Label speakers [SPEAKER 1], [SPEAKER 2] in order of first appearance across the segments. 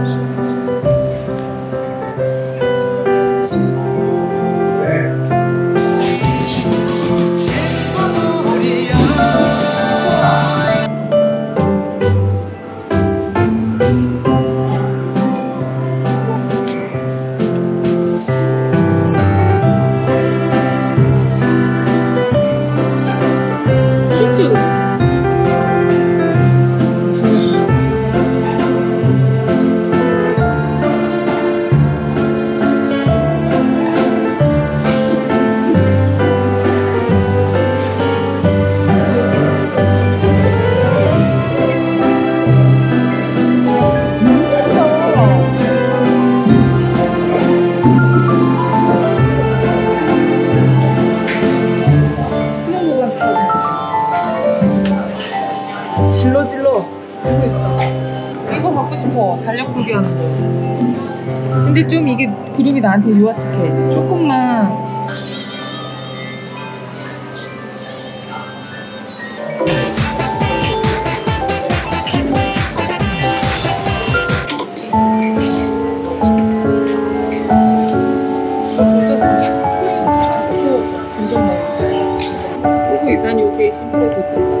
[SPEAKER 1] question. 싶어. 달력 보기 하는 거 근데 좀 이게 그림이 나한테 유아틱해. 조금만. 음. 일단 요게
[SPEAKER 2] 심플해서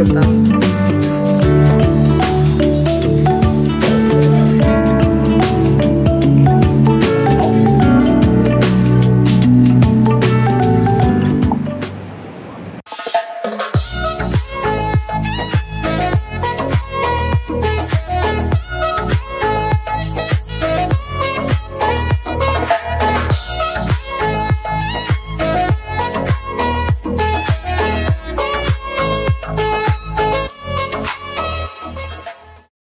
[SPEAKER 2] объемно.